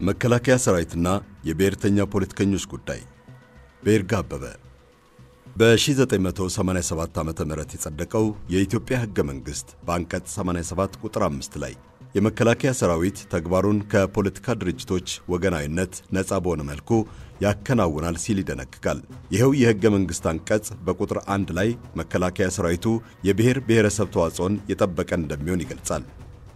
መከላከያ ሰራዊትና የብሔርተኛ ፖለቲከኞች ጉዳይ በይርጋ አበበ በ1987 ዓ ም የጸደቀው የኢትዮጵያ ሕገ መንግሥት በአንቀጽ 87 ቁጥር 5 ላይ የመከላከያ ሰራዊት ተግባሩን ከፖለቲካ ድርጅቶች ወገናዊነት ነፃ በሆነ መልኩ ያከናውናል ሲል ይደነግጋል። ይኸው የሕገ መንግሥት አንቀጽ በቁጥር አንድ ላይ መከላከያ ሰራዊቱ የብሔር ብሔረሰብ ተዋጽኦን የጠበቀ እንደሚሆን ይገልጻል።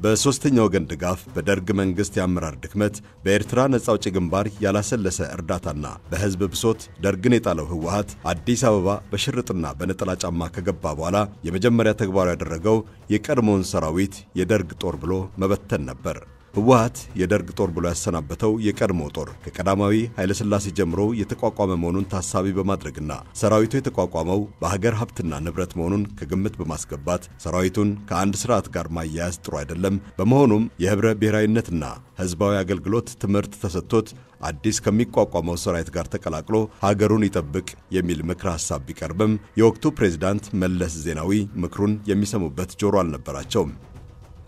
በሦስተኛ ወገን ድጋፍ በደርግ መንግሥት የአመራር ድክመት በኤርትራ ነፃ አውጪ ግንባር ያላሰለሰ እርዳታና በሕዝብ ብሶት ደርግን የጣለው ህወሓት አዲስ አበባ በሽርጥና በነጠላ ጫማ ከገባ በኋላ የመጀመሪያ ተግባሩ ያደረገው የቀድሞውን ሰራዊት የደርግ ጦር ብሎ መበተን ነበር። ህወሓት የደርግ ጦር ብሎ ያሰናበተው የቀድሞ ጦር ከቀዳማዊ ኃይለሥላሴ ጀምሮ የተቋቋመ መሆኑን ታሳቢ በማድረግና ሰራዊቱ የተቋቋመው በሀገር ሀብትና ንብረት መሆኑን ከግምት በማስገባት ሰራዊቱን ከአንድ ስርዓት ጋር ማያያዝ ጥሩ አይደለም። በመሆኑም የህብረ ብሔራዊነትና ህዝባዊ አገልግሎት ትምህርት ተሰጥቶት አዲስ ከሚቋቋመው ሰራዊት ጋር ተቀላቅሎ ሀገሩን ይጠብቅ የሚል ምክረ ሐሳብ ቢቀርብም የወቅቱ ፕሬዝዳንት መለስ ዜናዊ ምክሩን የሚሰሙበት ጆሮ አልነበራቸውም።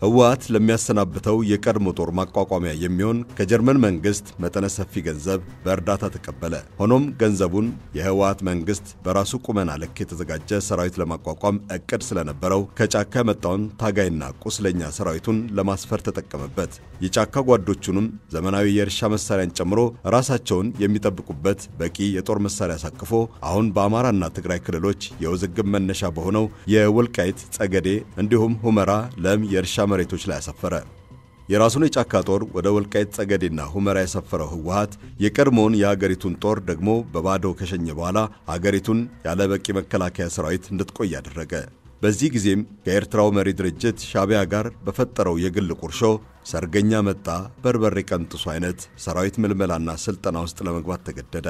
ህወሓት ለሚያሰናብተው የቀድሞ ጦር ማቋቋሚያ የሚሆን ከጀርመን መንግስት መጠነ ሰፊ ገንዘብ በእርዳታ ተቀበለ። ሆኖም ገንዘቡን የህወሓት መንግስት በራሱ ቁመና ልክ የተዘጋጀ ሰራዊት ለማቋቋም እቅድ ስለነበረው ከጫካ የመጣውን ታጋይና ቁስለኛ ሰራዊቱን ለማስፈር ተጠቀመበት። የጫካ ጓዶቹንም ዘመናዊ የእርሻ መሳሪያን ጨምሮ ራሳቸውን የሚጠብቁበት በቂ የጦር መሳሪያ አሳቅፎ አሁን በአማራና ትግራይ ክልሎች የውዝግብ መነሻ በሆነው የወልቃይት ጸገዴ እንዲሁም ሁመራ ለም የእርሻ መሬቶች ላይ አሰፈረ። የራሱን የጫካ ጦር ወደ ወልቃይት ጸገዴና ሁመራ የሰፈረው ህወሓት የቀድሞውን የሀገሪቱን ጦር ደግሞ በባዶ ከሸኘ በኋላ ሀገሪቱን ያለ በቂ መከላከያ ሰራዊት እንድትቆይ አደረገ። በዚህ ጊዜም ከኤርትራው መሪ ድርጅት ሻዕቢያ ጋር በፈጠረው የግል ቁርሾ ሰርገኛ መጣ በርበሬ ቀንጥሱ አይነት ሰራዊት ምልመላና ስልጠና ውስጥ ለመግባት ተገደደ።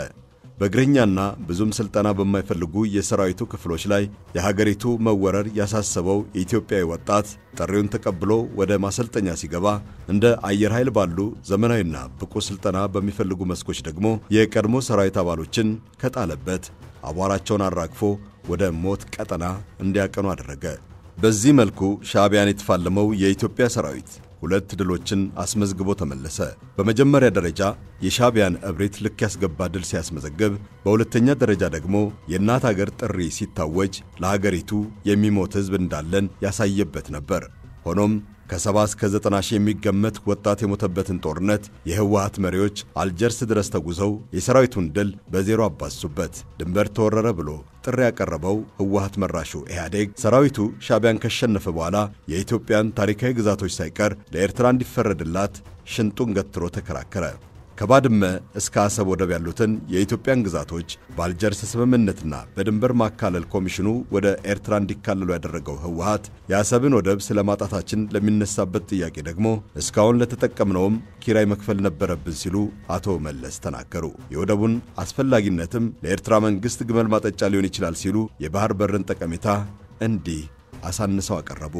በእግረኛና ብዙም ስልጠና በማይፈልጉ የሰራዊቱ ክፍሎች ላይ የሀገሪቱ መወረር ያሳሰበው የኢትዮጵያዊ ወጣት ጥሪውን ተቀብሎ ወደ ማሰልጠኛ ሲገባ እንደ አየር ኃይል ባሉ ዘመናዊና ብቁ ስልጠና በሚፈልጉ መስኮች ደግሞ የቀድሞ ሰራዊት አባሎችን ከጣለበት አቧራቸውን አራግፎ ወደ ሞት ቀጠና እንዲያቀኑ አደረገ። በዚህ መልኩ ሻዕቢያን የተፋለመው የኢትዮጵያ ሰራዊት ሁለት ድሎችን አስመዝግቦ ተመለሰ። በመጀመሪያ ደረጃ የሻዕቢያን እብሪት ልክ ያስገባ ድል ሲያስመዘግብ፣ በሁለተኛ ደረጃ ደግሞ የእናት አገር ጥሪ ሲታወጅ ለሀገሪቱ የሚሞት ሕዝብ እንዳለን ያሳየበት ነበር። ሆኖም ከሰባ እስከ ዘጠና ሺህ የሚገመት ወጣት የሞተበትን ጦርነት የህወሓት መሪዎች አልጀርስ ድረስ ተጉዘው የሰራዊቱን ድል በዜሮ አባሱበት። ድንበር ተወረረ ብሎ ጥሪ ያቀረበው ህወሓት መራሹ ኢህአዴግ ሰራዊቱ ሻዕቢያን ከሸነፈ በኋላ የኢትዮጵያን ታሪካዊ ግዛቶች ሳይቀር ለኤርትራ እንዲፈረድላት ሽንጡን ገትሮ ተከራከረ። ከባድመ እስከ አሰብ ወደብ ያሉትን የኢትዮጵያን ግዛቶች በአልጀርስ ስምምነትና በድንበር ማካለል ኮሚሽኑ ወደ ኤርትራ እንዲካለሉ ያደረገው ህወሓት የአሰብን ወደብ ስለ ማጣታችን ለሚነሳበት ጥያቄ ደግሞ እስካሁን ለተጠቀምነውም ኪራይ መክፈል ነበረብን ሲሉ አቶ መለስ ተናገሩ። የወደቡን አስፈላጊነትም ለኤርትራ መንግሥት ግመል ማጠጫ ሊሆን ይችላል ሲሉ የባህር በርን ጠቀሜታ እንዲህ አሳንሰው አቀረቡ።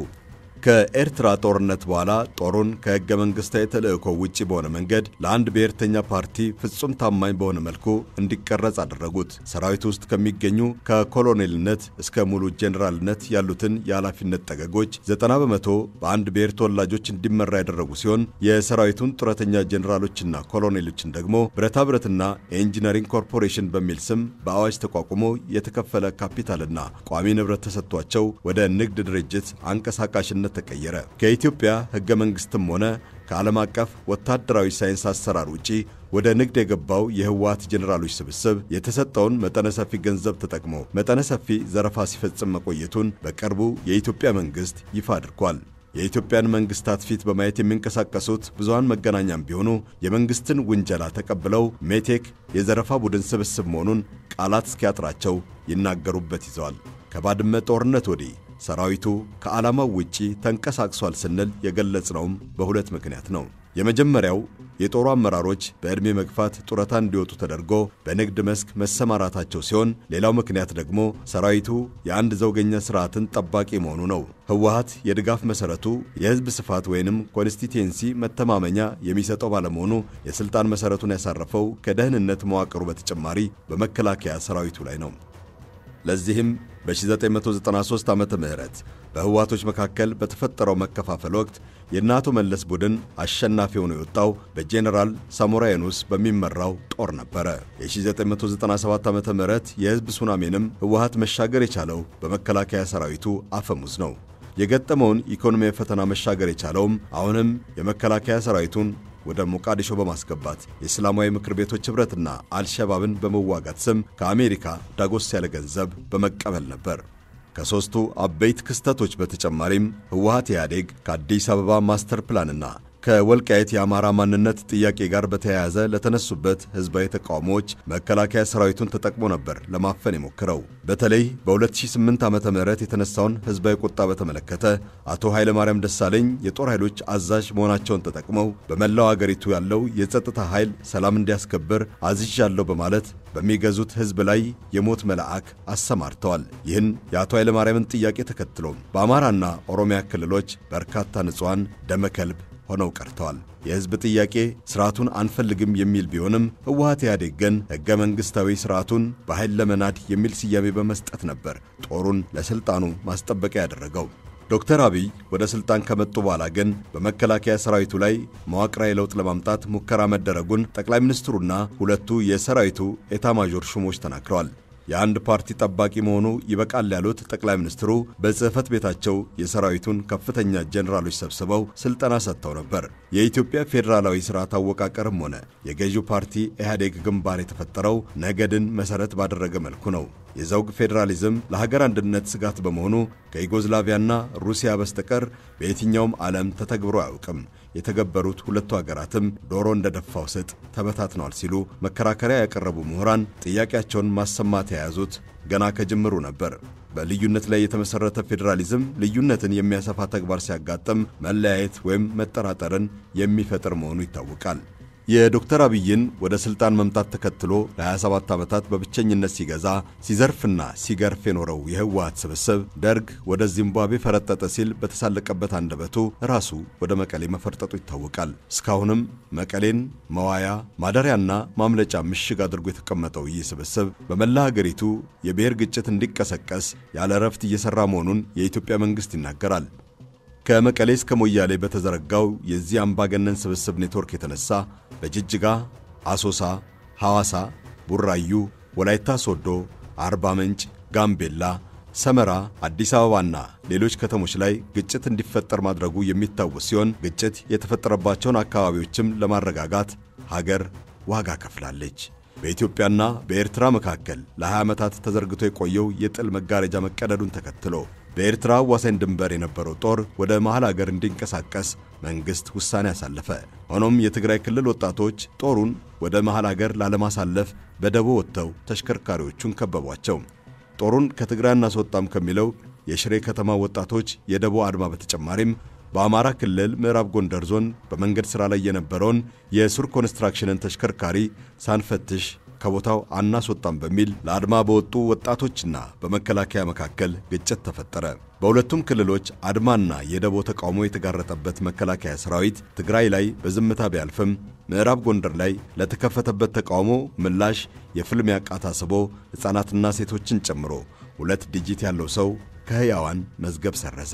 ከኤርትራ ጦርነት በኋላ ጦሩን ከሕገ መንግሥታዊ ተልእኮ ውጪ በሆነ መንገድ ለአንድ ብሔርተኛ ፓርቲ ፍጹም ታማኝ በሆነ መልኩ እንዲቀረጽ አደረጉት። ሰራዊት ውስጥ ከሚገኙ ከኮሎኔልነት እስከ ሙሉ ጄኔራልነት ያሉትን የኃላፊነት ጠገጎች ዘጠና በመቶ በአንድ ብሔር ተወላጆች እንዲመራ ያደረጉ ሲሆን የሰራዊቱን ጡረተኛ ጄኔራሎችና ኮሎኔሎችን ደግሞ ብረታ ብረትና የኢንጂነሪንግ ኮርፖሬሽን በሚል ስም በአዋጅ ተቋቁሞ የተከፈለ ካፒታልና ቋሚ ንብረት ተሰጥቷቸው ወደ ንግድ ድርጅት አንቀሳቃሽነት ተቀየረ። ከኢትዮጵያ ሕገ መንግሥትም ሆነ ከዓለም አቀፍ ወታደራዊ ሳይንስ አሰራር ውጪ ወደ ንግድ የገባው የህወሓት ጄኔራሎች ስብስብ የተሰጠውን መጠነ ሰፊ ገንዘብ ተጠቅሞ መጠነ ሰፊ ዘረፋ ሲፈጽም መቆየቱን በቅርቡ የኢትዮጵያ መንግሥት ይፋ አድርጓል። የኢትዮጵያን መንግስታት ፊት በማየት የሚንቀሳቀሱት ብዙሃን መገናኛም ቢሆኑ የመንግስትን ውንጀላ ተቀብለው ሜቴክ የዘረፋ ቡድን ስብስብ መሆኑን ቃላት እስኪያጥራቸው ይናገሩበት ይዘዋል። ከባድመ ጦርነት ወዲህ ሰራዊቱ ከዓላማው ውጪ ተንቀሳቅሷል ስንል የገለጽነውም በሁለት ምክንያት ነው። የመጀመሪያው የጦሩ አመራሮች በዕድሜ መግፋት ጡረታ እንዲወጡ ተደርጎ በንግድ መስክ መሰማራታቸው ሲሆን፣ ሌላው ምክንያት ደግሞ ሰራዊቱ የአንድ ዘውገኛ ስርዓትን ጠባቂ መሆኑ ነው። ህወሓት የድጋፍ መሰረቱ የህዝብ ስፋት ወይንም constituency መተማመኛ የሚሰጠው ባለመሆኑ የስልጣን መሰረቱን ያሳረፈው ከደህንነት መዋቅሩ በተጨማሪ በመከላከያ ሰራዊቱ ላይ ነው። ለዚህም በ1993 ዓመተ ምህረት በህወሓቶች መካከል በተፈጠረው መከፋፈል ወቅት የእነ አቶ መለስ ቡድን አሸናፊ ሆኖ የወጣው በጄኔራል ሳሞራ በሚመራው ጦር ነበረ። የ1997 ዓመተ ምህረት የህዝብ ሱናሚንም ህወሓት መሻገር የቻለው በመከላከያ ሰራዊቱ አፈሙዝ ነው። የገጠመውን ኢኮኖሚያዊ ፈተና መሻገር የቻለውም አሁንም የመከላከያ ሰራዊቱን ወደ ሞቃዲሾ በማስገባት የእስላማዊ ምክር ቤቶች ኅብረትና አልሸባብን በመዋጋት ስም ከአሜሪካ ዳጎስ ያለ ገንዘብ በመቀበል ነበር። ከሦስቱ አበይት ክስተቶች በተጨማሪም ህወሓት ኢህአዴግ ከአዲስ አበባ ማስተር ፕላንና ከወልቃየት የአማራ ማንነት ጥያቄ ጋር በተያያዘ ለተነሱበት ህዝባዊ ተቃውሞዎች መከላከያ ሰራዊቱን ተጠቅሞ ነበር ለማፈን የሞክረው። በተለይ በ2008 ዓ ም የተነሳውን ህዝባዊ ቁጣ በተመለከተ አቶ ኃይለማርያም ደሳለኝ የጦር ኃይሎች አዛዥ መሆናቸውን ተጠቅመው በመላው አገሪቱ ያለው የጸጥታ ኃይል ሰላም እንዲያስከብር አዝዣለሁ በማለት በሚገዙት ህዝብ ላይ የሞት መልአክ አሰማርተዋል። ይህን የአቶ ኃይለማርያምን ጥያቄ ተከትሎም በአማራና ኦሮሚያ ክልሎች በርካታ ንጹሐን ደመከልብ ሆነው ቀርተዋል። የህዝብ ጥያቄ ስርዓቱን አንፈልግም የሚል ቢሆንም ህወሓት ኢህአዴግ ግን ሕገ መንግሥታዊ ስርዓቱን በኃይል ለመናድ የሚል ስያሜ በመስጠት ነበር ጦሩን ለሥልጣኑ ማስጠበቂያ ያደረገው። ዶክተር አብይ ወደ ሥልጣን ከመጡ በኋላ ግን በመከላከያ ሰራዊቱ ላይ መዋቅራዊ ለውጥ ለማምጣት ሙከራ መደረጉን ጠቅላይ ሚኒስትሩና ሁለቱ የሰራዊቱ ኤታማዦር ሹሞች ተናግረዋል። የአንድ ፓርቲ ጠባቂ መሆኑ ይበቃል ያሉት ጠቅላይ ሚኒስትሩ በጽሕፈት ቤታቸው የሰራዊቱን ከፍተኛ ጄኔራሎች ሰብስበው ስልጠና ሰጥተው ነበር። የኢትዮጵያ ፌዴራላዊ ስርዓት አወቃቀርም ሆነ የገዢው ፓርቲ ኢህአዴግ ግንባር የተፈጠረው ነገድን መሠረት ባደረገ መልኩ ነው። የዘውግ ፌዴራሊዝም ለሀገር አንድነት ስጋት በመሆኑ ከዩጎዝላቪያና ሩሲያ በስተቀር በየትኛውም ዓለም ተተግብሮ አያውቅም። የተገበሩት ሁለቱ ሀገራትም ዶሮ እንደደፋው ስጥ ተበታትነዋል ሲሉ መከራከሪያ ያቀረቡ ምሁራን ጥያቄያቸውን ማሰማት የያዙት ገና ከጅምሩ ነበር። በልዩነት ላይ የተመሠረተ ፌዴራሊዝም ልዩነትን የሚያሰፋ ተግባር ሲያጋጥም መለያየት ወይም መጠራጠርን የሚፈጥር መሆኑ ይታወቃል። የዶክተር አብይን ወደ ሥልጣን መምጣት ተከትሎ ለ27 ዓመታት በብቸኝነት ሲገዛ ሲዘርፍና ሲገርፍ የኖረው የህወሓት ስብስብ ደርግ ወደ ዚምባብዌ ፈረጠጠ ሲል በተሳለቀበት አንደበቱ ራሱ ወደ መቀሌ መፈርጠጡ ይታወቃል። እስካሁንም መቀሌን መዋያ ማደሪያና ማምለጫ ምሽግ አድርጎ የተቀመጠው ይህ ስብስብ በመላ ሀገሪቱ የብሔር ግጭት እንዲቀሰቀስ ያለ እረፍት እየሠራ መሆኑን የኢትዮጵያ መንግሥት ይናገራል። ከመቀሌ እስከ ሞያሌ በተዘረጋው የዚህ አምባገነን ስብስብ ኔትወርክ የተነሳ በጅጅጋ፣ አሶሳ፣ ሐዋሳ፣ ቡራዩ፣ ወላይታ ሶዶ፣ አርባ ምንጭ፣ ጋምቤላ፣ ሰመራ፣ አዲስ አበባና ሌሎች ከተሞች ላይ ግጭት እንዲፈጠር ማድረጉ የሚታወስ ሲሆን ግጭት የተፈጠረባቸውን አካባቢዎችም ለማረጋጋት ሀገር ዋጋ ከፍላለች። በኢትዮጵያና በኤርትራ መካከል ለ20 ዓመታት ተዘርግቶ የቆየው የጥል መጋረጃ መቀደዱን ተከትሎ በኤርትራ አዋሳኝ ድንበር የነበረው ጦር ወደ መሃል አገር እንዲንቀሳቀስ መንግሥት ውሳኔ አሳለፈ። ሆኖም የትግራይ ክልል ወጣቶች ጦሩን ወደ መሃል አገር ላለማሳለፍ በደቦ ወጥተው ተሽከርካሪዎቹን ከበቧቸው። ጦሩን ከትግራይ እናስወጣም ከሚለው የሽሬ ከተማ ወጣቶች የደቦ አድማ በተጨማሪም በአማራ ክልል ምዕራብ ጎንደር ዞን በመንገድ ሥራ ላይ የነበረውን የሱር ኮንስትራክሽንን ተሽከርካሪ ሳንፈትሽ ከቦታው አናስወጣም በሚል ለአድማ በወጡ ወጣቶችና በመከላከያ መካከል ግጭት ተፈጠረ። በሁለቱም ክልሎች አድማና የደቦ ተቃውሞ የተጋረጠበት መከላከያ ሰራዊት ትግራይ ላይ በዝምታ ቢያልፍም ምዕራብ ጎንደር ላይ ለተከፈተበት ተቃውሞ ምላሽ የፍልሚያ ቃታ ስቦ ሕፃናትና ሴቶችን ጨምሮ ሁለት digit ያለው ሰው ከሕያዋን መዝገብ ሰረዘ።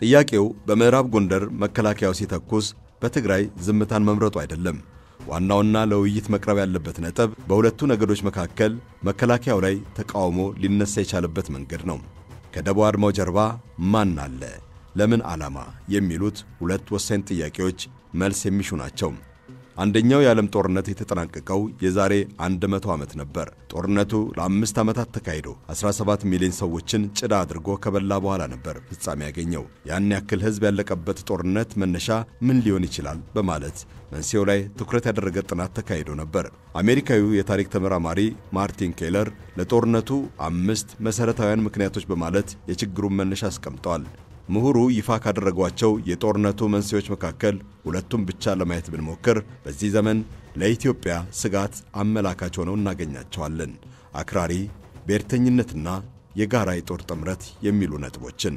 ጥያቄው በምዕራብ ጎንደር መከላከያው ሲተኩስ በትግራይ ዝምታን መምረጡ አይደለም። ዋናውና ለውይይት መቅረብ ያለበት ነጥብ በሁለቱ ነገዶች መካከል መከላከያው ላይ ተቃውሞ ሊነሳ የቻለበት መንገድ ነው። ከደቦ አድማው ጀርባ ማን አለ? ለምን ዓላማ? የሚሉት ሁለት ወሳኝ ጥያቄዎች መልስ የሚሹ ናቸው። አንደኛው የዓለም ጦርነት የተጠናቀቀው የዛሬ 100 ዓመት ነበር። ጦርነቱ ለአምስት ዓመታት ተካሂዶ 17 ሚሊዮን ሰዎችን ጭዳ አድርጎ ከበላ በኋላ ነበር ፍጻሜ ያገኘው። ያን ያክል ሕዝብ ያለቀበት ጦርነት መነሻ ምን ሊሆን ይችላል በማለት መንስኤው ላይ ትኩረት ያደረገ ጥናት ተካሂዶ ነበር። አሜሪካዊው የታሪክ ተመራማሪ ማርቲን ኬለር ለጦርነቱ አምስት መሠረታዊያን ምክንያቶች በማለት የችግሩን መነሻ አስቀምጠዋል። ምሁሩ ይፋ ካደረጓቸው የጦርነቱ መንስኤዎች መካከል ሁለቱም ብቻ ለማየት ብንሞክር በዚህ ዘመን ለኢትዮጵያ ስጋት አመላካች ሆነው እናገኛቸዋለን። አክራሪ ብሔርተኝነትና የጋራ የጦር ጥምረት የሚሉ ነጥቦችን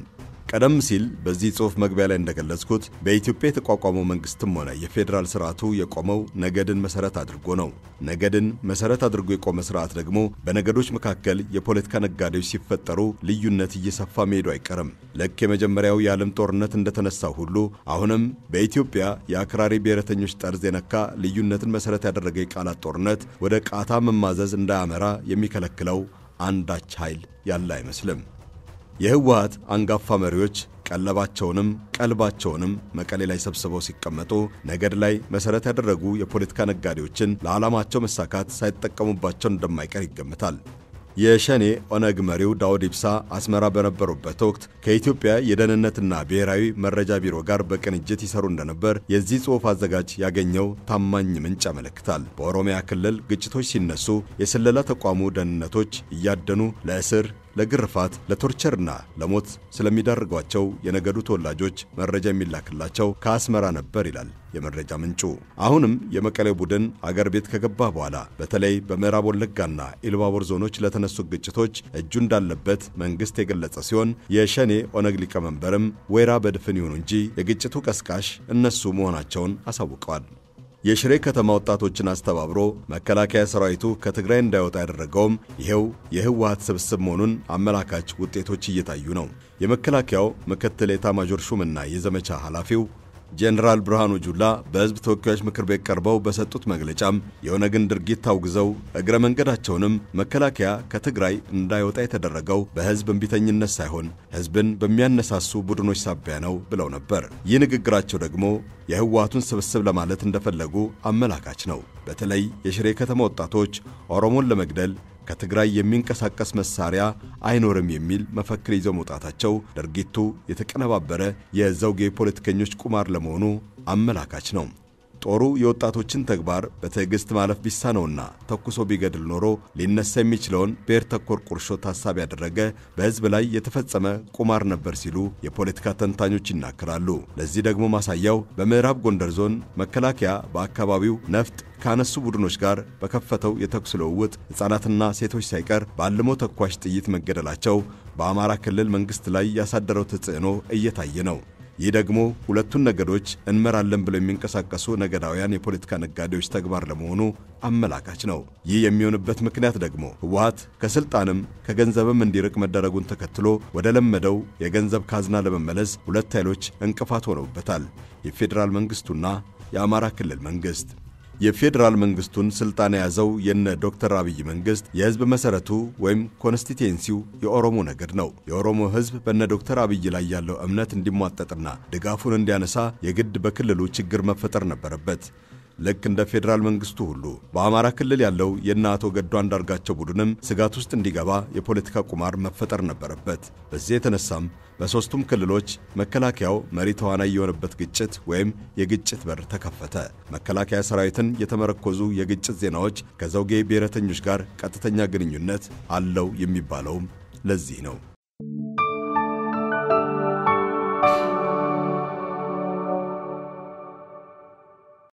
ቀደም ሲል በዚህ ጽሑፍ መግቢያ ላይ እንደገለጽኩት በኢትዮጵያ የተቋቋመው መንግስትም ሆነ የፌዴራል ስርዓቱ የቆመው ነገድን መሰረት አድርጎ ነው። ነገድን መሰረት አድርጎ የቆመ ስርዓት ደግሞ በነገዶች መካከል የፖለቲካ ነጋዴዎች ሲፈጠሩ ልዩነት እየሰፋ መሄዱ አይቀርም። ልክ የመጀመሪያው የዓለም ጦርነት እንደተነሳው ሁሉ አሁንም በኢትዮጵያ የአክራሪ ብሔረተኞች ጠርዝ የነካ ልዩነትን መሰረት ያደረገ የቃላት ጦርነት ወደ ቃታ መማዘዝ እንዳያመራ የሚከለክለው አንዳች ኃይል ያለ አይመስልም። የህወሓት አንጋፋ መሪዎች ቀለባቸውንም ቀልባቸውንም መቀሌ ላይ ሰብስበው ሲቀመጡ ነገድ ላይ መሰረት ያደረጉ የፖለቲካ ነጋዴዎችን ለዓላማቸው መሳካት ሳይጠቀሙባቸው እንደማይቀር ይገምታል። የሸኔ ኦነግ መሪው ዳውድ ኢብሳ አስመራ በነበሩበት ወቅት ከኢትዮጵያ የደህንነትና ብሔራዊ መረጃ ቢሮ ጋር በቅንጅት ይሰሩ እንደነበር የዚህ ጽሑፍ አዘጋጅ ያገኘው ታማኝ ምንጭ ያመለክታል። በኦሮሚያ ክልል ግጭቶች ሲነሱ የስለላ ተቋሙ ደህንነቶች እያደኑ ለእስር ለግርፋት ለቶርቸርና ለሞት ስለሚዳርጓቸው የነገዱ ተወላጆች መረጃ የሚላክላቸው ከአስመራ ነበር ይላል የመረጃ ምንጩ። አሁንም የመቀሌው ቡድን አገር ቤት ከገባ በኋላ በተለይ በምዕራብ ወለጋና ኢሉባቦር ዞኖች ለተነሱ ግጭቶች እጁ እንዳለበት መንግስት የገለጸ ሲሆን የሸኔ ኦነግ ሊቀመንበርም ወይራ በድፍን ይሁኑ እንጂ የግጭቱ ቀስቃሽ እነሱ መሆናቸውን አሳውቀዋል። የሽሬ ከተማ ወጣቶችን አስተባብሮ መከላከያ ሰራዊቱ ከትግራይ እንዳይወጣ ያደረገውም ይሄው የህወሓት ስብስብ መሆኑን አመላካች ውጤቶች እየታዩ ነው። የመከላከያው ምክትል ኤታማዦር ሹምና የዘመቻ ኃላፊው ጄኔራል ብርሃኑ ጁላ በሕዝብ ተወካዮች ምክር ቤት ቀርበው በሰጡት መግለጫም የኦነግን ድርጊት ታውግዘው እግረ መንገዳቸውንም መከላከያ ከትግራይ እንዳይወጣ የተደረገው በሕዝብ እምቢተኝነት ሳይሆን ሕዝብን በሚያነሳሱ ቡድኖች ሳቢያ ነው ብለው ነበር። ይህ ንግግራቸው ደግሞ የህወሓቱን ስብስብ ለማለት እንደፈለጉ አመላካች ነው። በተለይ የሽሬ ከተማ ወጣቶች ኦሮሞን ለመግደል ከትግራይ የሚንቀሳቀስ መሳሪያ አይኖርም የሚል መፈክር ይዘው መውጣታቸው ድርጊቱ የተቀነባበረ የዘውጌ ፖለቲከኞች ቁማር ለመሆኑ አመላካች ነው። ጦሩ የወጣቶችን ተግባር በትዕግሥት ማለፍ ቢሳነውና ተኩሶ ቢገድል ኖሮ ሊነሳ የሚችለውን ብሔር ተኮር ቁርሾ ታሳቢ ያደረገ በሕዝብ ላይ የተፈጸመ ቁማር ነበር ሲሉ የፖለቲካ ተንታኞች ይናገራሉ። ለዚህ ደግሞ ማሳያው በምዕራብ ጎንደር ዞን መከላከያ በአካባቢው ነፍጥ ካነሱ ቡድኖች ጋር በከፈተው የተኩስ ልውውጥ ሕፃናትና ሴቶች ሳይቀር በአልሞ ተኳሽ ጥይት መገደላቸው በአማራ ክልል መንግሥት ላይ ያሳደረው ተጽዕኖ እየታየ ነው። ይህ ደግሞ ሁለቱን ነገዶች እንመራለን ብለው የሚንቀሳቀሱ ነገዳውያን የፖለቲካ ነጋዴዎች ተግባር ለመሆኑ አመላካች ነው። ይህ የሚሆንበት ምክንያት ደግሞ ህወሓት ከስልጣንም ከገንዘብም እንዲርቅ መደረጉን ተከትሎ ወደ ለመደው የገንዘብ ካዝና ለመመለስ ሁለት ኃይሎች እንቅፋት ሆነውበታል። የፌዴራል መንግስቱና የአማራ ክልል መንግስት። የፌዴራል መንግስቱን ስልጣን የያዘው የነ ዶክተር አብይ መንግስት የህዝብ መሰረቱ ወይም constituency ው የኦሮሞ ነገድ ነው። የኦሮሞ ህዝብ በነ ዶክተር አብይ ላይ ያለው እምነት እንዲሟጠጥና ድጋፉን እንዲያነሳ የግድ በክልሉ ችግር መፈጠር ነበረበት። ልክ እንደ ፌዴራል መንግስቱ ሁሉ በአማራ ክልል ያለው የእነ አቶ ገዱ አንዳርጋቸው ቡድንም ስጋት ውስጥ እንዲገባ የፖለቲካ ቁማር መፈጠር ነበረበት። በዚህ የተነሳም በሦስቱም ክልሎች መከላከያው መሪ ተዋናይ የሆነበት ግጭት ወይም የግጭት በር ተከፈተ። መከላከያ ሰራዊትን የተመረኮዙ የግጭት ዜናዎች ከዘውጌ ብሔረተኞች ጋር ቀጥተኛ ግንኙነት አለው የሚባለውም ለዚህ ነው።